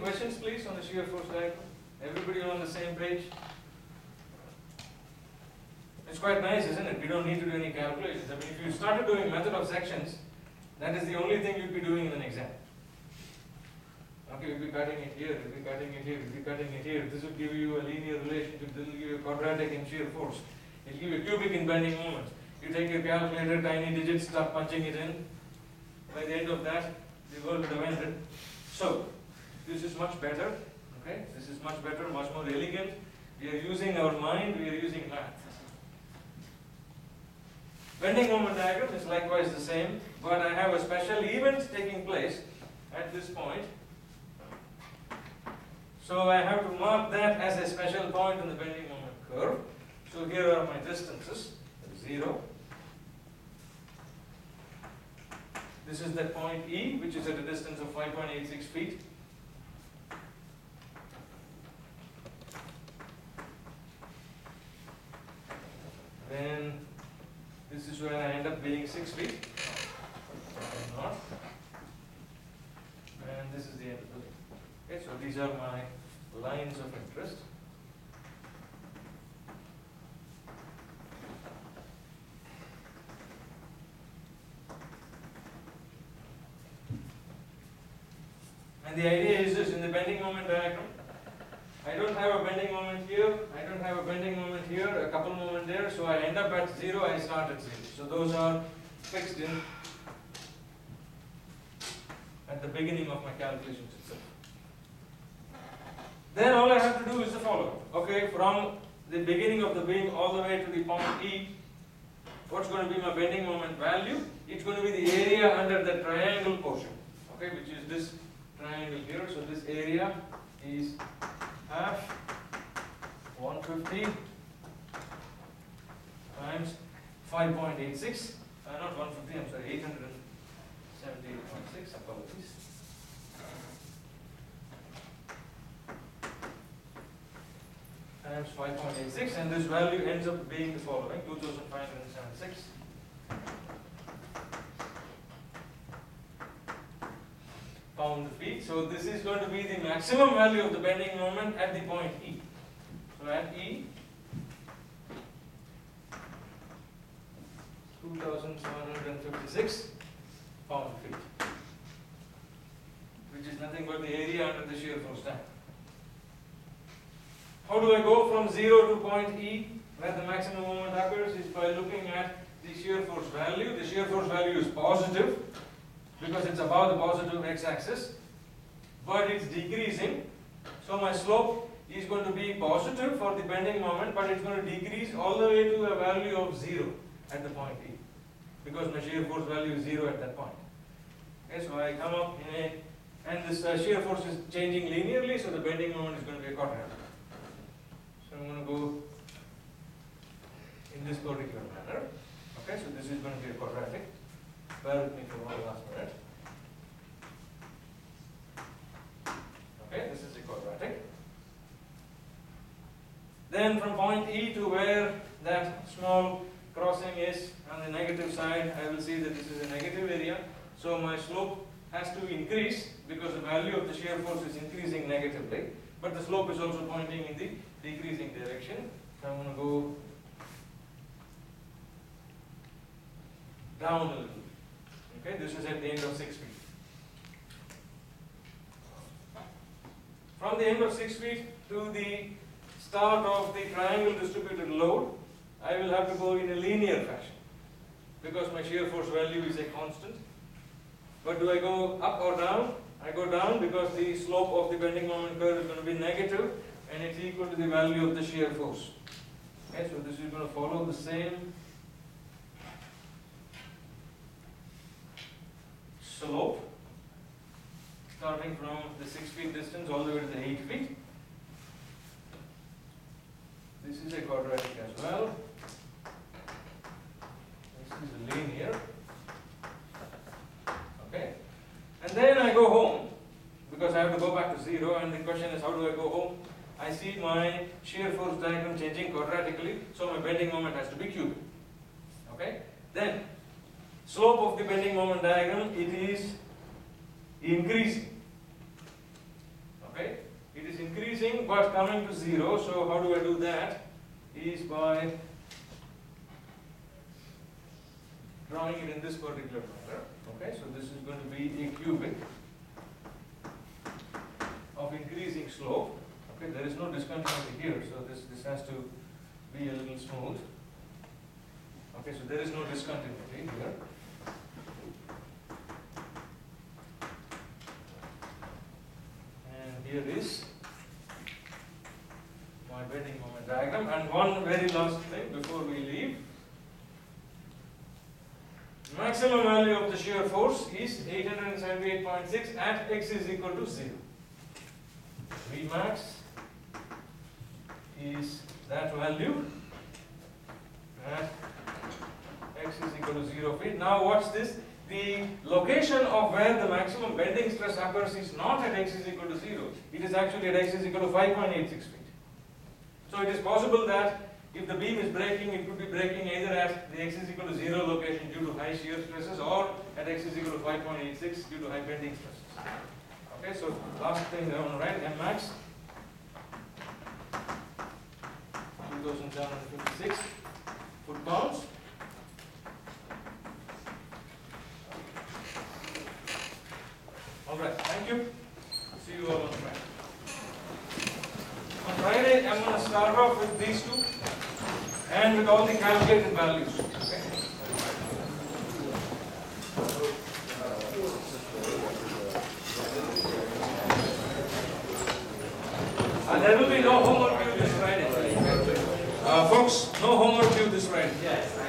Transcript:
questions, please, on the shear force diagram? Everybody on the same page? It's quite nice, isn't it? We don't need to do any calculations. I mean, if you started doing method of sections, that is the only thing you'd be doing in an exam. Okay, you'd be cutting it here, you'd be cutting it here, you'd be cutting it here. This will give you a linear relationship, this will give you a quadratic in shear force. It'll give you a cubic in bending moment. You take your calculator, tiny digits, start punching it in. By the end of that, the world would have ended. So, this is much better, okay? This is much better, much more elegant. We are using our mind, we are using math. Bending moment diagram is likewise the same, but I have a special event taking place at this point. So I have to mark that as a special point in the bending moment curve. So here are my distances, zero. This is the point E, which is at a distance of 5.86 feet. Then this is where I end up being 6 feet. And this is the end of it. Okay, so these are my lines of interest. And the idea is this, in the bending moment diagram, I don't have a bending moment here, I don't have a bending moment here, a couple moment there, so I end up at zero, I start at zero. So those are fixed in at the beginning of my calculations itself. Then all I have to do is the following. Okay, from the beginning of the beam all the way to the point E, what's going to be my bending moment value? It's going to be the area under the triangle portion, okay, which is this triangle here. So this area is half 150 times 5.86, uh, not 150, I'm sorry, 878.6, apologies. Times 5.86, and this value ends up being the following 2576. pound feet. So this is going to be the maximum value of the bending moment at the point E. So at E, 2756 pound feet, which is nothing but the area under the shear force tank. How do I go from 0 to point E, where the maximum moment occurs, is by looking at the shear force value. The shear force value is positive, because it's above the positive x-axis, but it's decreasing. So my slope is going to be positive for the bending moment, but it's going to decrease all the way to a value of zero at the point E, because my shear force value is zero at that point. Okay, so I come up in a, and this uh, shear force is changing linearly, so the bending moment is going to be a quadratic. So I'm going to go in this particular manner. Okay, so this is going to be a quadratic. Bear with me for one last minute. Okay, this is a quadratic. Then from point E to where that small crossing is on the negative side, I will see that this is a negative area. So my slope has to increase because the value of the shear force is increasing negatively. But the slope is also pointing in the decreasing direction. So I'm going to go down a little. Okay, this is at the end of 6 feet. From the end of 6 feet to the start of the triangle distributed load, I will have to go in a linear fashion because my shear force value is a constant. But do I go up or down? I go down because the slope of the bending moment curve is going to be negative and it's equal to the value of the shear force. Okay, so this is going to follow the same slope starting from the 6 feet distance all the way to the 8 feet. This is a quadratic as well. 0 and the question is how do I go home? I see my shear force diagram changing quadratically, so my bending moment has to be cubic. Okay? Then, slope of the bending moment diagram, it is increasing. Okay? It is increasing but coming to 0, so how do I do that? Is by drawing it in this particular manner. Okay? So this is going to be a cubic. Okay? There is no discontinuity here, so this, this has to be a little smooth. Okay, so there is no discontinuity here. And here is my bending moment diagram. And one very last thing before we leave. Maximum value of the shear force is 878.6 at x is equal to 0. Vmax is that value that x is equal to 0 feet. Now watch this? The location of where the maximum bending stress occurs is not at x is equal to 0. It is actually at x is equal to 5.86 feet. So it is possible that if the beam is breaking, it could be breaking either at the x is equal to 0 location due to high shear stresses or at x is equal to 5.86 due to high bending stresses. Okay, so last thing I want to write, max 1,756 foot pounds. All right, thank you. See you all on Friday. On Friday, I'm going to start off with these two and with all the calculated values. Okay. And there will be no homework folks, no homework due this Friday. Yes, I.